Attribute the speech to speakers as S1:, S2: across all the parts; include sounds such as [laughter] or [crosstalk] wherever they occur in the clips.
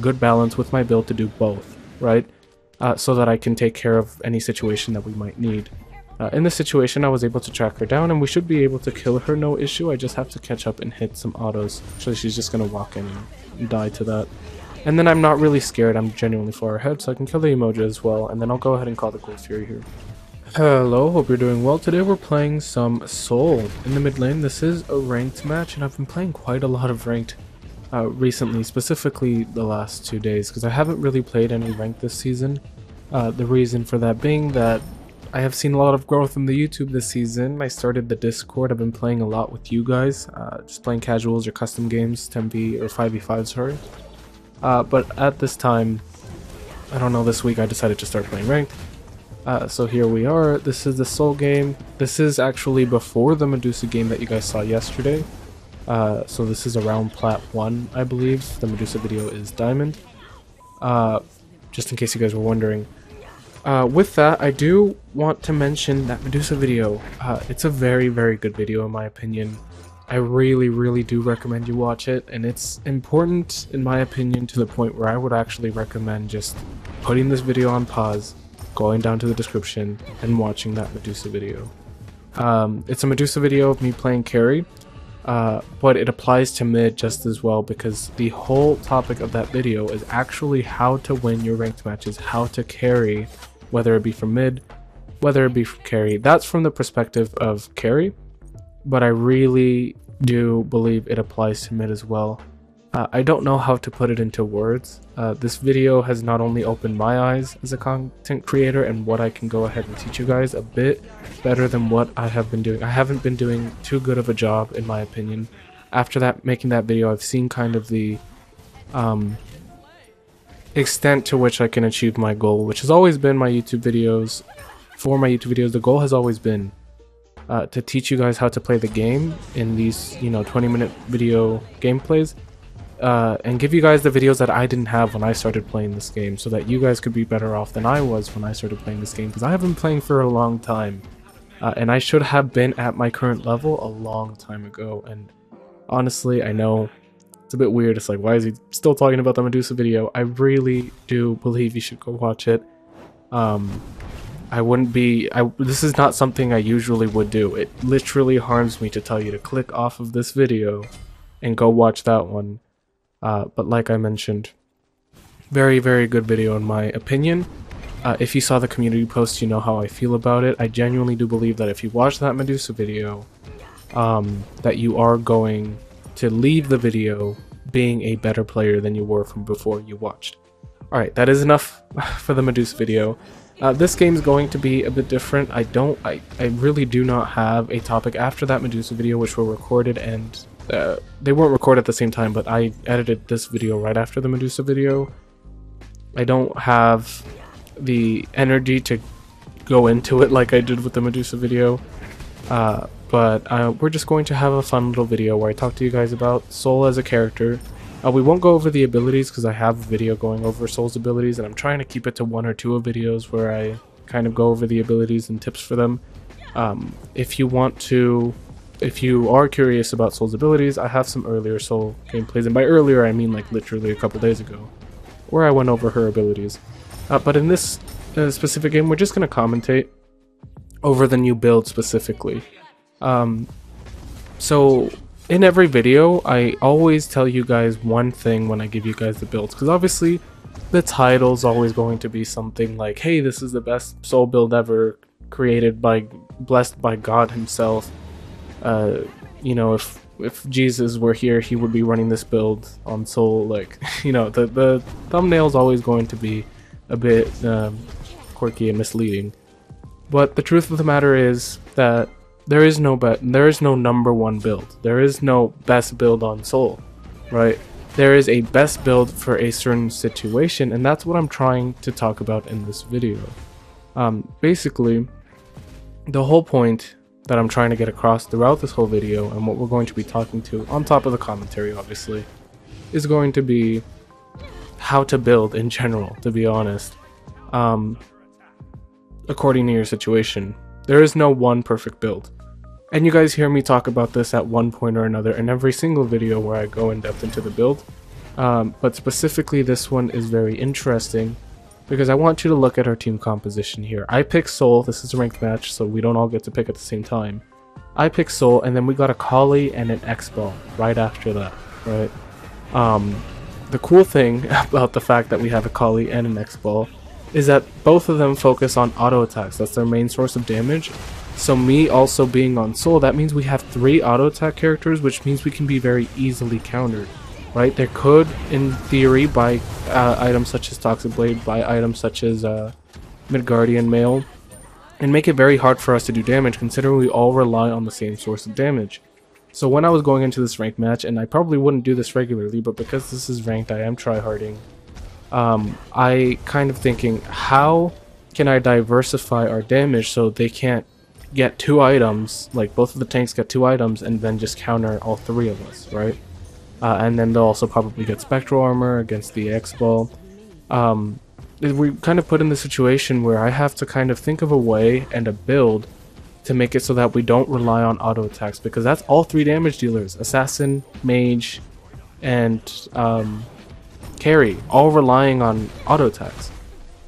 S1: good balance with my build to do both, right? Uh, so that I can take care of any situation that we might need. Uh, in this situation, I was able to track her down, and we should be able to kill her no issue. I just have to catch up and hit some autos. So she's just going to walk in and die to that. And then I'm not really scared, I'm genuinely far ahead, so I can kill the Yemoja as well, and then I'll go ahead and call the Gold Fury here. Hello, hope you're doing well. Today we're playing some Sol in the mid lane. This is a ranked match, and I've been playing quite a lot of ranked uh, recently, specifically the last two days, because I haven't really played any ranked this season. Uh, the reason for that being that I have seen a lot of growth in the YouTube this season. I started the Discord. I've been playing a lot with you guys, uh, just playing casuals or custom games, 10v or 5v5, sorry. Uh, but at this time, I don't know, this week I decided to start playing ranked. Uh, so here we are. This is the Sol game. This is actually before the Medusa game that you guys saw yesterday. Uh, so this is around Plat 1, I believe. The Medusa video is Diamond. Uh, just in case you guys were wondering. Uh, with that, I do want to mention that Medusa video. Uh, it's a very, very good video in my opinion. I really, really do recommend you watch it, and it's important, in my opinion, to the point where I would actually recommend just putting this video on pause, going down to the description, and watching that Medusa video. Um, it's a Medusa video of me playing carry, uh, but it applies to mid just as well because the whole topic of that video is actually how to win your ranked matches, how to carry, whether it be from mid, whether it be from carry. That's from the perspective of carry, but I really do believe it applies to mid as well. Uh, I don't know how to put it into words. Uh, this video has not only opened my eyes as a content creator and what I can go ahead and teach you guys a bit better than what I have been doing. I haven't been doing too good of a job in my opinion. After that, making that video, I've seen kind of the um, extent to which I can achieve my goal, which has always been my YouTube videos. For my YouTube videos, the goal has always been uh, to teach you guys how to play the game in these, you know, 20 minute video gameplays. Uh, and give you guys the videos that I didn't have when I started playing this game so that you guys could be better off than I was when I started playing this game because I have been playing for a long time. Uh, and I should have been at my current level a long time ago and honestly I know it's a bit weird. It's like why is he still talking about the Medusa video? I really do believe you should go watch it. Um, I wouldn't be I this is not something I usually would do. It literally harms me to tell you to click off of this video and go watch that one uh, but like I mentioned, very, very good video in my opinion. Uh, if you saw the community post, you know how I feel about it. I genuinely do believe that if you watch that Medusa video, um, that you are going to leave the video being a better player than you were from before you watched. Alright, that is enough [laughs] for the Medusa video. Uh, this game is going to be a bit different. I don't, I, I really do not have a topic after that Medusa video, which were recorded and uh, they weren't recorded at the same time, but I edited this video right after the Medusa video. I don't have the energy to go into it like I did with the Medusa video. Uh, but uh, we're just going to have a fun little video where I talk to you guys about Sol as a character. Uh, we won't go over the abilities because I have a video going over Sol's abilities and I'm trying to keep it to one or two of videos where I kind of go over the abilities and tips for them. Um, if you want to if you are curious about Sol's abilities, I have some earlier Sol gameplays, and by earlier I mean like literally a couple days ago, where I went over her abilities. Uh, but in this uh, specific game, we're just going to commentate over the new build specifically. Um, so in every video, I always tell you guys one thing when I give you guys the builds, because obviously the title's always going to be something like, hey, this is the best Sol build ever created by, blessed by God himself uh, you know, if if Jesus were here, he would be running this build on Sol. Like, [laughs] you know, the the thumbnail is always going to be a bit um, quirky and misleading. But the truth of the matter is that there is no bet, there is no number one build. There is no best build on Sol, right? There is a best build for a certain situation, and that's what I'm trying to talk about in this video. Um, basically, the whole point that I'm trying to get across throughout this whole video and what we're going to be talking to on top of the commentary obviously is going to be how to build in general to be honest um, according to your situation. There is no one perfect build. And you guys hear me talk about this at one point or another in every single video where I go in depth into the build. Um, but specifically, this one is very interesting because I want you to look at our team composition here. I pick Sol. This is a ranked match, so we don't all get to pick at the same time. I pick Sol, and then we got a Kali and an X-Ball right after that, right? Um, the cool thing [laughs] about the fact that we have a Kali and an X-Ball is that both of them focus on auto attacks. That's their main source of damage. So me also being on Sol, that means we have three auto attack characters, which means we can be very easily countered. Right? There could, in theory, buy uh, items such as Toxic Blade, buy items such as uh, Midgardian Mail, and make it very hard for us to do damage considering we all rely on the same source of damage. So when I was going into this ranked match, and I probably wouldn't do this regularly, but because this is ranked, I am tryharding. Um, I kind of thinking, how can I diversify our damage so they can't get two items, like both of the tanks get two items, and then just counter all three of us, right? Uh, and then they'll also probably get Spectral Armor against the X-Ball. Um, we kind of put in the situation where I have to kind of think of a way and a build to make it so that we don't rely on auto attacks because that's all three damage dealers assassin mage and um, carry all relying on auto attacks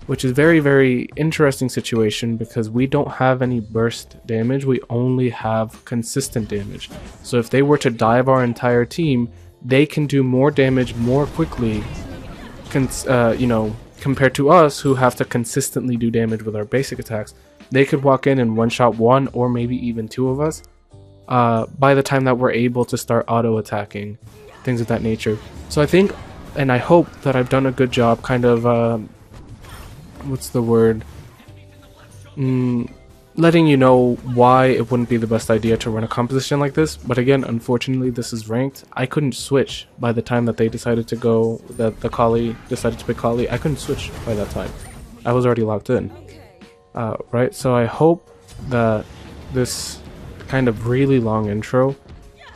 S1: which is very very interesting situation because we don't have any burst damage we only have consistent damage so if they were to dive our entire team they can do more damage more quickly uh, you know compared to us who have to consistently do damage with our basic attacks. They could walk in and one shot one or maybe even two of us uh, by the time that we're able to start auto attacking things of that nature. So i think and i hope that i've done a good job kind of uh, what's the word? Mm, letting you know why it wouldn't be the best idea to run a composition like this but again unfortunately this is ranked. I couldn't switch by the time that they decided to go that the Kali decided to pick Kali. I couldn't switch by that time. I was already locked in. Uh, right? So i hope that this kind of really long intro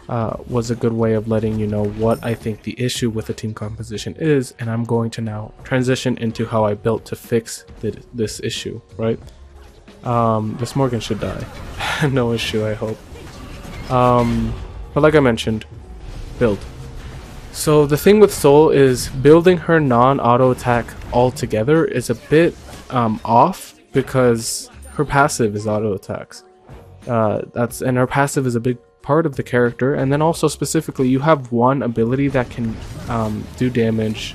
S1: uh, was a good way of letting you know what I think the issue with the team composition is, and I'm going to now transition into how I built to fix the, this issue, right? Um, this Morgan should die. [laughs] no issue, I hope. Um, but like I mentioned, build. So the thing with Sol is building her non-auto attack altogether is a bit um, off because her passive is auto attacks. Uh, that's and her passive is a big part of the character, and then also specifically, you have one ability that can um, do damage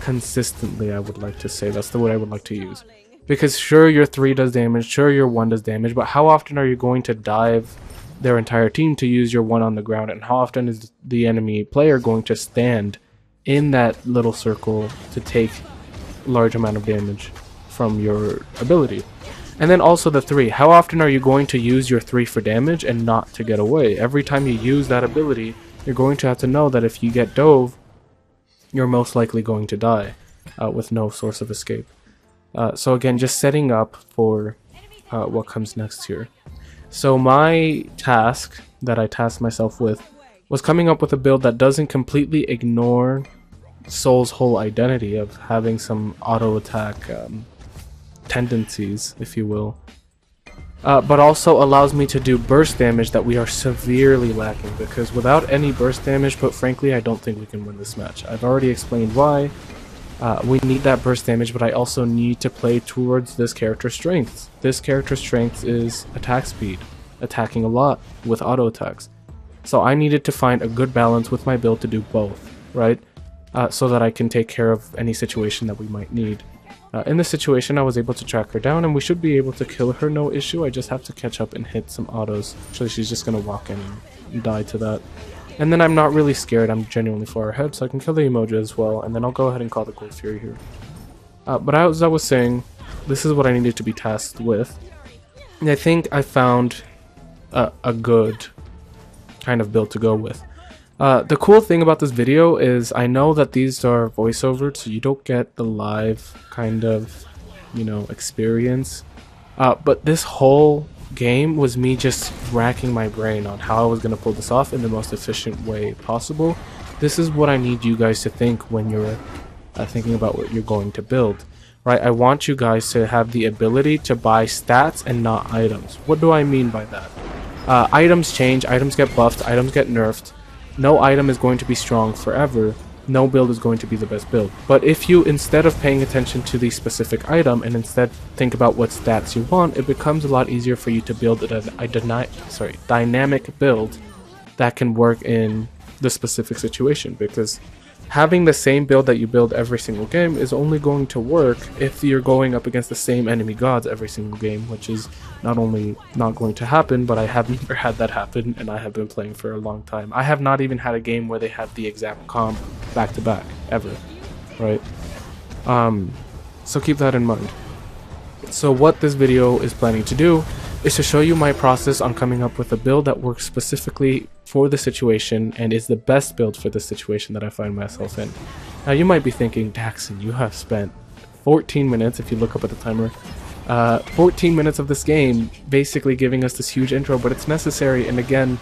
S1: consistently, I would like to say. That's the word I would like to use. Because sure, your 3 does damage, sure, your 1 does damage, but how often are you going to dive their entire team to use your 1 on the ground, and how often is the enemy player going to stand in that little circle to take large amount of damage from your ability? And then also the 3. How often are you going to use your 3 for damage and not to get away? Every time you use that ability, you're going to have to know that if you get dove, you're most likely going to die uh, with no source of escape. Uh, so again, just setting up for uh, what comes next here. So my task that I tasked myself with was coming up with a build that doesn't completely ignore Sol's whole identity of having some auto attack um, tendencies, if you will. Uh, but also allows me to do burst damage that we are severely lacking because without any burst damage, but frankly I don't think we can win this match. I've already explained why. Uh, we need that burst damage, but I also need to play towards this character's strengths. This character's strength is attack speed, attacking a lot with auto attacks. So I needed to find a good balance with my build to do both, right? Uh, so that I can take care of any situation that we might need. Uh, in this situation, I was able to track her down, and we should be able to kill her no issue. I just have to catch up and hit some autos. Actually, she's just going to walk in and die to that. And then I'm not really scared. I'm genuinely far ahead, so I can kill the Yemoja as well, and then I'll go ahead and call the Gold Fury here. Uh, but as I was saying, this is what I needed to be tasked with. And I think I found a, a good kind of build to go with. Uh, the cool thing about this video is I know that these are voiceover, so you don't get the live kind of, you know, experience. Uh, but this whole game was me just racking my brain on how I was going to pull this off in the most efficient way possible. This is what I need you guys to think when you're uh, thinking about what you're going to build. Right, I want you guys to have the ability to buy stats and not items. What do I mean by that? Uh, items change, items get buffed, items get nerfed no item is going to be strong forever. No build is going to be the best build. But if you, instead of paying attention to the specific item and instead think about what stats you want, it becomes a lot easier for you to build a, a sorry, dynamic build that can work in the specific situation because having the same build that you build every single game is only going to work if you're going up against the same enemy gods every single game, which is not only not going to happen, but I have [laughs] never had that happen and I have been playing for a long time. I have not even had a game where they have the exact comp back to back, ever, right? Um, so keep that in mind. So what this video is planning to do is to show you my process on coming up with a build that works specifically for the situation and is the best build for the situation that I find myself in. Now you might be thinking, Daxonn, you have spent 14 minutes, if you look up at the timer, uh, 14 minutes of this game basically giving us this huge intro, but it's necessary and again,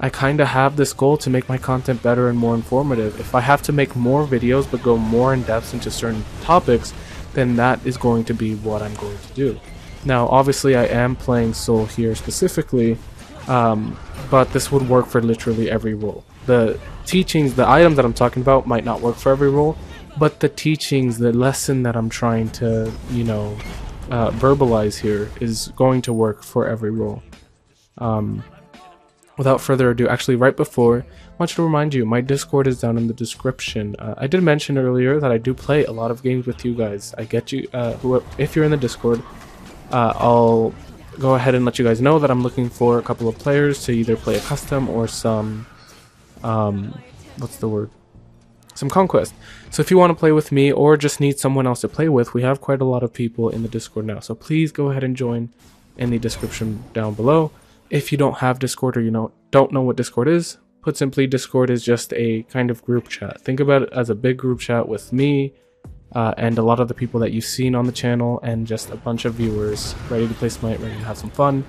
S1: I kinda have this goal to make my content better and more informative. If I have to make more videos but go more in depth into certain topics, then that is going to be what I'm going to do. Now, obviously, I am playing Sol here specifically, um, but this would work for literally every role. The teachings, the item that I'm talking about might not work for every role, but the teachings, the lesson that I'm trying to, you know, uh, verbalize here is going to work for every role. Um, without further ado, actually, right before, I want you to remind you, my Discord is down in the description. Uh, I did mention earlier that I do play a lot of games with you guys. I get you, uh, who, if you're in the Discord, uh, I'll go ahead and let you guys know that I'm looking for a couple of players to either play a custom or some, um, what's the word? Some conquest. So if you want to play with me or just need someone else to play with, we have quite a lot of people in the Discord now. So please go ahead and join in the description down below. If you don't have Discord or you know don't know what Discord is, put simply, Discord is just a kind of group chat. Think about it as a big group chat with me, uh, and a lot of the people that you've seen on the channel and just a bunch of viewers ready to play Smite, ready to have some fun.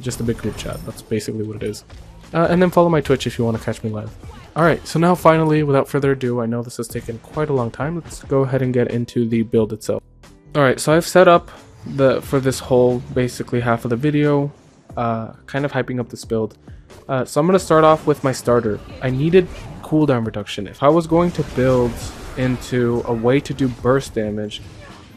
S1: just a big group chat. That's basically what it is. Uh, and then follow my Twitch if you want to catch me live. Alright, so now finally, without further ado, I know this has taken quite a long time. Let's go ahead and get into the build itself. Alright, so I've set up the for this whole basically half of the video, uh, kind of hyping up this build. Uh, so I'm going to start off with my starter. I needed cooldown reduction. If I was going to build into a way to do burst damage,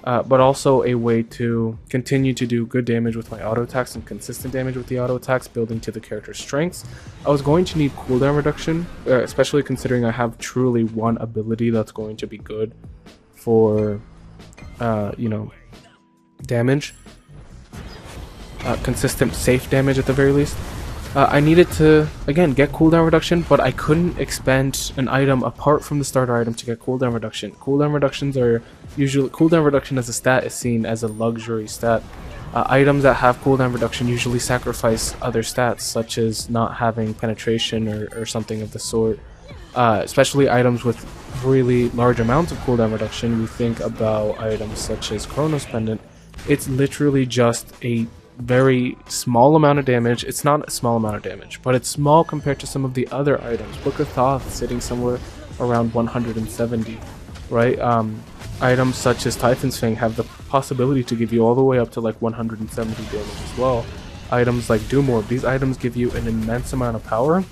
S1: uh, but also a way to continue to do good damage with my auto attacks and consistent damage with the auto attacks, building to the character's strengths. I was going to need cooldown reduction, uh, especially considering I have truly one ability that's going to be good for, uh, you know, damage. Uh, consistent safe damage at the very least. Uh, I needed to, again, get cooldown reduction, but I couldn't expend an item apart from the starter item to get cooldown reduction. Cooldown reductions are usually, cooldown reduction as a stat is seen as a luxury stat. Uh, items that have cooldown reduction usually sacrifice other stats, such as not having penetration or, or something of the sort. Uh, especially items with really large amounts of cooldown reduction, we think about items such as Chronos Pendant. It's literally just a very small amount of damage. It's not a small amount of damage, but it's small compared to some of the other items. Book of Thoth sitting somewhere around 170, right? Um, items such as Typhon's Fang have the possibility to give you all the way up to like 170 damage as well. Items like Doom Orb, these items give you an immense amount of power.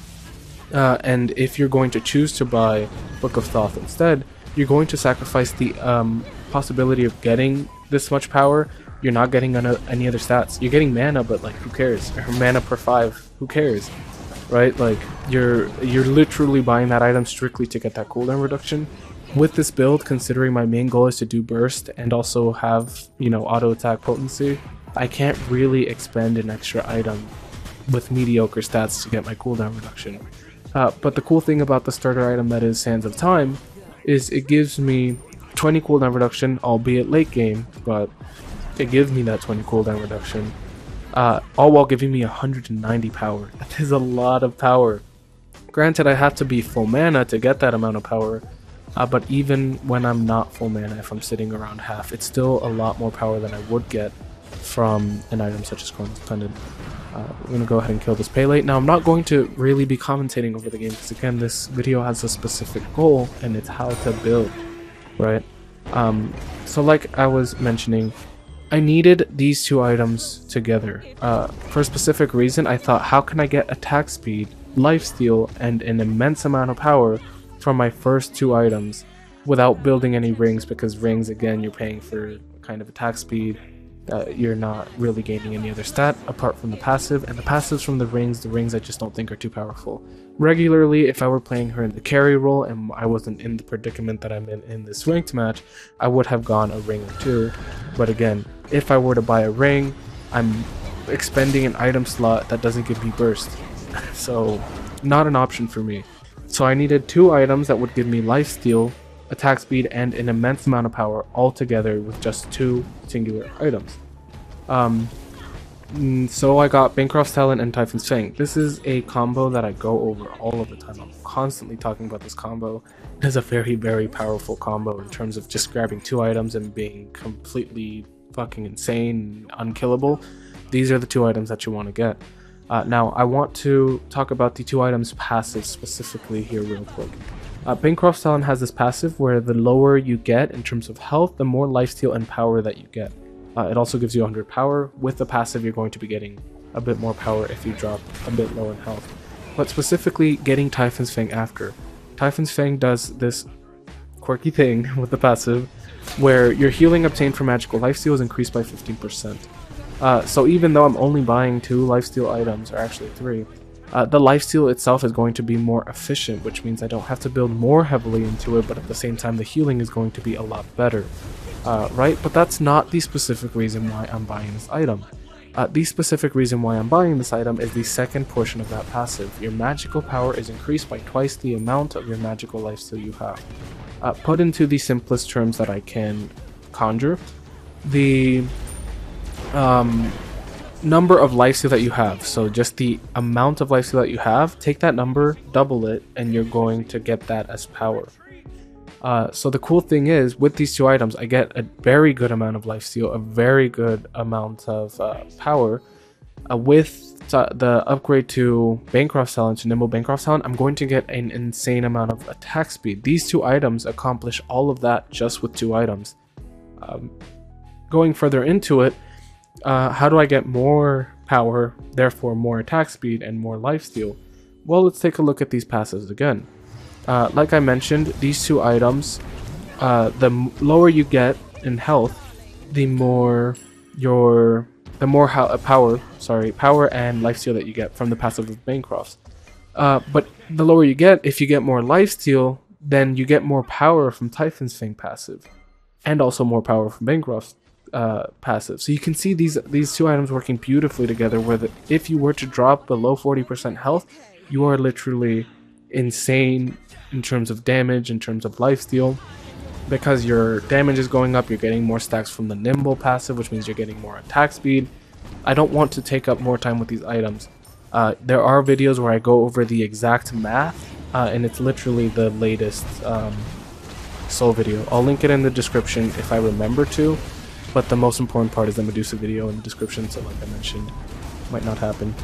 S1: Uh, and if you're going to choose to buy Book of Thoth instead, you're going to sacrifice the um, possibility of getting this much power you're not getting any other stats. You're getting mana, but like, who cares? Or mana per five, who cares? Right? Like, you're you're literally buying that item strictly to get that cooldown reduction. With this build, considering my main goal is to do burst and also have, you know, auto attack potency, I can't really expend an extra item with mediocre stats to get my cooldown reduction. Uh, but the cool thing about the starter item that is Sands of Time is it gives me 20 cooldown reduction, albeit late game, but it gives me that 20 cooldown reduction, uh, all while giving me 190 power. [laughs] That is a lot of power. Granted, I have to be full mana to get that amount of power, uh, but even when I'm not full mana, if I'm sitting around half, it's still a lot more power than I would get from an item such as Chronos Pendant. Uh, we're going to go ahead and kill this Pele. Now, I'm not going to really be commentating over the game because, again, this video has a specific goal, and it's how to build, right? Um, so like I was mentioning, I needed these two items together. Uh, for a specific reason, I thought, how can I get attack speed, lifesteal, and an immense amount of power from my first two items without building any rings? Because rings again you're paying for kind of attack speed uh, you're not really gaining any other stat apart from the passive. And the passives from the rings the rings i just don't think are too powerful. Regularly if i were playing her in the carry role and i wasn't in the predicament that i'm in in this ranked match i would have gone a ring or two. But again if i were to buy a ring i'm expending an item slot that doesn't give me burst [laughs] so not an option for me so i needed two items that would give me life steal attack speed, and an immense amount of power all together with just two singular items. Um, so I got Bancroft's Talon and Typhon's Fang. This is a combo that I go over all of the time. I'm constantly talking about this combo. It is a very, very powerful combo in terms of just grabbing two items and being completely fucking insane, unkillable. These are the two items that you want to get. Uh, now, I want to talk about the two items passive specifically here real quick. Uh, Bancroft's Talon has this passive where the lower you get in terms of health, the more lifesteal and power that you get. Uh, it also gives you 100 power. With the passive, you're going to be getting a bit more power if you drop a bit low in health. But specifically, getting Typhon's Fang after. Typhon's Fang does this quirky thing [laughs] with the passive where your healing obtained from magical lifesteal is increased by 15%. Uh, so even though I'm only buying two lifesteal items, or actually three, uh, the lifesteal itself is going to be more efficient, which means I don't have to build more heavily into it, but at the same time the healing is going to be a lot better. Uh, right? But that's not the specific reason why I'm buying this item. Uh, the specific reason why I'm buying this item is the second portion of that passive. Your magical power is increased by twice the amount of your magical lifesteal you have. Uh, put into the simplest terms that I can conjure, the um, number of lifesteal that you have. So just the amount of lifesteal that you have, take that number, double it, and you're going to get that as power. Uh, so the cool thing is, with these two items, I get a very good amount of lifesteal, a very good amount of uh, power. Uh, with the upgrade to Bancroft Talon, to Nimble Bancroft Talon, I'm going to get an insane amount of attack speed. These two items accomplish all of that just with two items. Um, going further into it, uh, how do I get more power, therefore more attack speed and more lifesteal? Well, let's take a look at these passives again. Uh, like I mentioned, these two items, uh, the lower you get in health, the more your the more uh, power, sorry, power and lifesteal that you get from the passive of Bancroft's. Uh, but the lower you get, if you get more lifesteal, then you get more power from Typhon's Fang passive, and also more power from Bancroft's uh, passive. So you can see these these two items working beautifully together. Where the, if you were to drop below 40% health, you are literally insane in terms of damage, in terms of lifesteal. Because your damage is going up, you're getting more stacks from the Nimble passive, which means you're getting more attack speed. I don't want to take up more time with these items. Uh, there are videos where I go over the exact math, uh, and it's literally the latest um, Sol video. I'll link it in the description if I remember to. But the most important part is the Medusa video in the description, so like I mentioned, might not happen.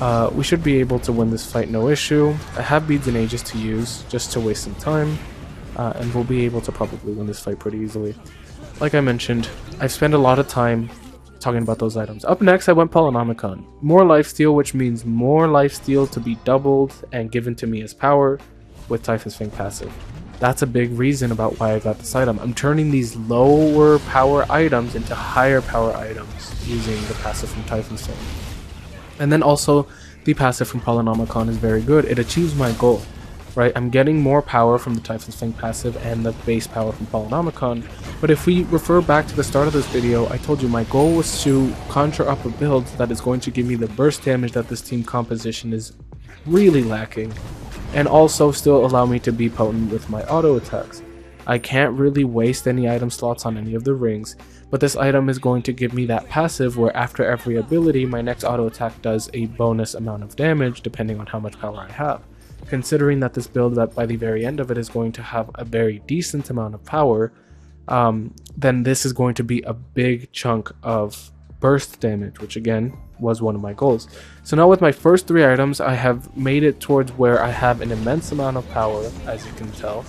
S1: Uh, we should be able to win this fight no issue. I have beads and Aegis to use, just to waste some time, uh, and we'll be able to probably win this fight pretty easily. Like I mentioned, I've spent a lot of time talking about those items. Up next, I went Polynomicon. More lifesteal, which means more lifesteal to be doubled and given to me as power with Typhon's Fang passive. That's a big reason about why I got this item. I'm turning these lower power items into higher power items using the passive from Typhon's Fang. And then also, the passive from Polynomicon is very good. It achieves my goal, right? I'm getting more power from the Typhon's Fang passive and the base power from Polynomicon. But if we refer back to the start of this video, I told you my goal was to conjure up a build that is going to give me the burst damage that this team composition is really lacking and also still allow me to be potent with my auto attacks. I can't really waste any item slots on any of the rings, but this item is going to give me that passive where after every ability my next auto attack does a bonus amount of damage depending on how much power I have. Considering that this build that by the very end of it is going to have a very decent amount of power, um, then this is going to be a big chunk of burst damage, which again was one of my goals. So now with my first three items, I have made it towards where I have an immense amount of power, as you can tell,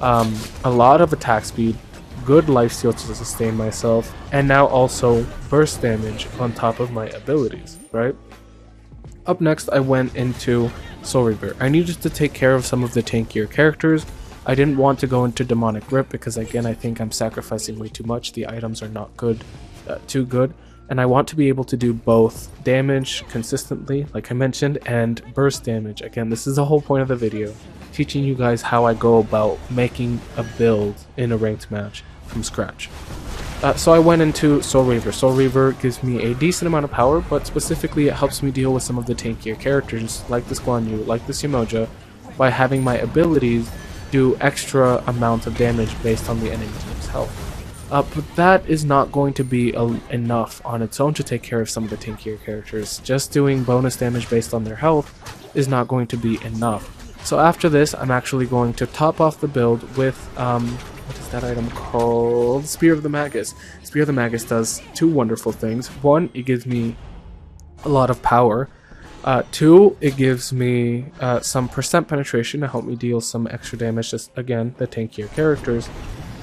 S1: um, a lot of attack speed, good lifesteal to sustain myself, and now also burst damage on top of my abilities, right? Up next, I went into Soul Reaver. I needed to take care of some of the tankier characters, I didn't want to go into Demonic Grip because again I think I'm sacrificing way too much. The items are not good, uh, too good. And I want to be able to do both damage consistently, like I mentioned, and burst damage. Again, this is the whole point of the video, teaching you guys how I go about making a build in a ranked match from scratch. Uh, so I went into Soul Reaver. Soul Reaver gives me a decent amount of power, but specifically it helps me deal with some of the tankier characters, like this Guan Yu, like this Yemoja, by having my abilities do extra amount of damage based on the enemy team's health. Uh, but that is not going to be enough on its own to take care of some of the tankier characters. Just doing bonus damage based on their health is not going to be enough. So after this, I'm actually going to top off the build with um, what is that item called? Spear of the Magus. Spear of the Magus does two wonderful things. One, it gives me a lot of power. Uh, two, it gives me uh, some percent penetration to help me deal some extra damage, just again, the tankier characters.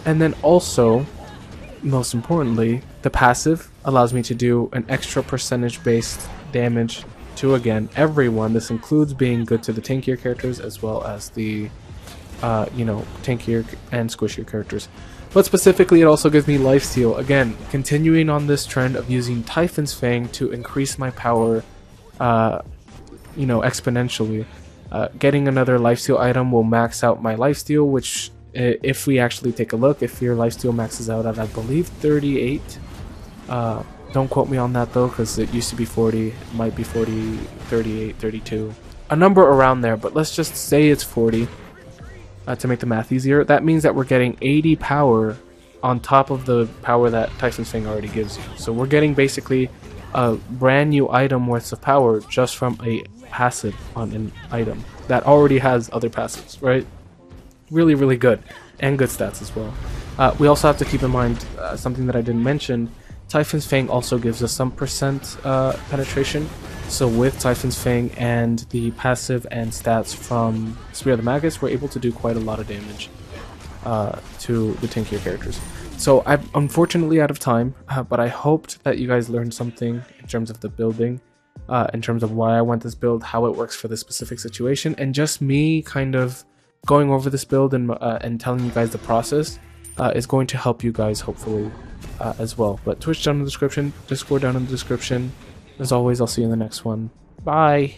S1: And then also, most importantly, the passive allows me to do an extra percentage based damage to again everyone. This includes being good to the tankier characters as well as the uh, you know, tankier and squishier characters. But specifically, it also gives me lifesteal. Again, continuing on this trend of using Typhon's Fang to increase my power, uh, you know, exponentially. Uh, getting another lifesteal item will max out my lifesteal, which, if we actually take a look, if your lifesteal maxes out at, I believe, 38. Uh, don't quote me on that though, because it used to be 40, it might be 40, 38, 32. A number around there, but let's just say it's 40 uh, to make the math easier, that means that we're getting 80 power on top of the power that Typhon's Fang already gives you. So we're getting basically a brand new item worth of power just from a passive on an item that already has other passives, right? Really, really good. And good stats as well. Uh, we also have to keep in mind uh, something that I didn't mention. Typhon's Fang also gives us some percent uh, penetration so with Typhon's Fang and the passive and stats from Spear of the Magus, we're able to do quite a lot of damage uh, to the tankier characters. So I'm unfortunately out of time, uh, but I hoped that you guys learned something in terms of the building, uh, in terms of why I want this build, how it works for this specific situation, and just me kind of going over this build and, uh, and telling you guys the process uh, is going to help you guys hopefully uh, as well. But Twitch down in the description, Discord down in the description, as always, I'll see you in the next one. Bye!